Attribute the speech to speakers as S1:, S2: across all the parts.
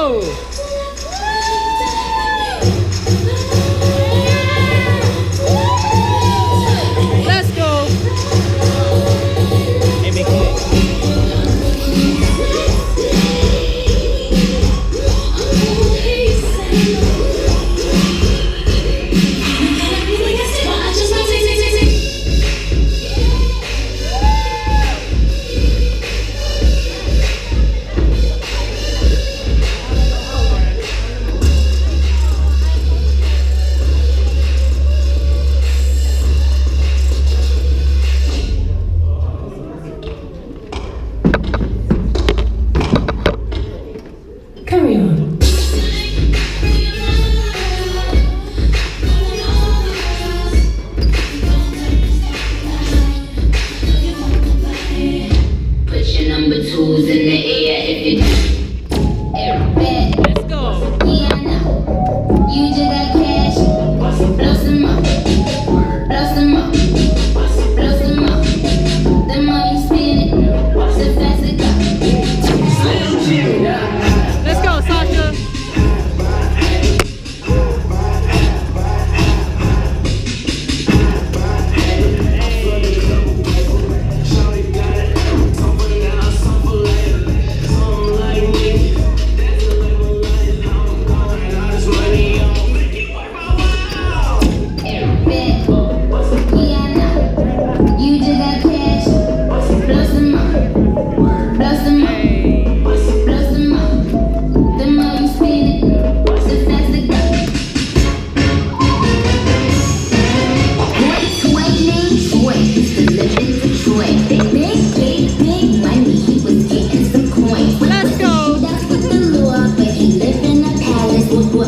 S1: Valeu!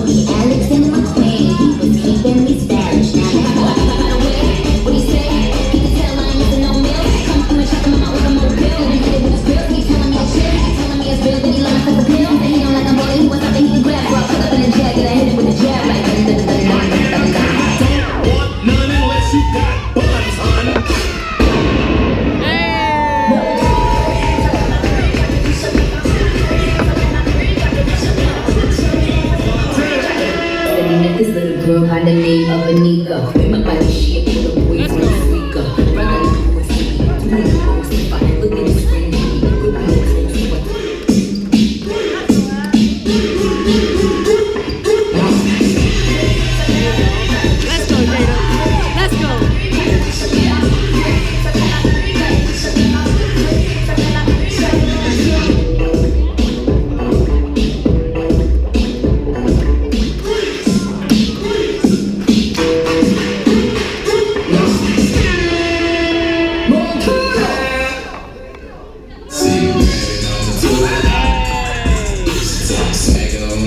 S1: Alex family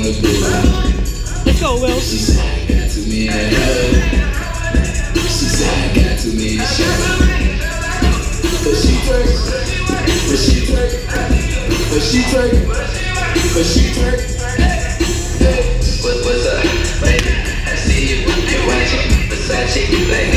S2: Let's go, Will.
S3: She said, got to me and. She said, got to me and show. But she twerk. But she twerk. But she twerk. But she twerk. What's up, baby? I see you and watching Versace, like.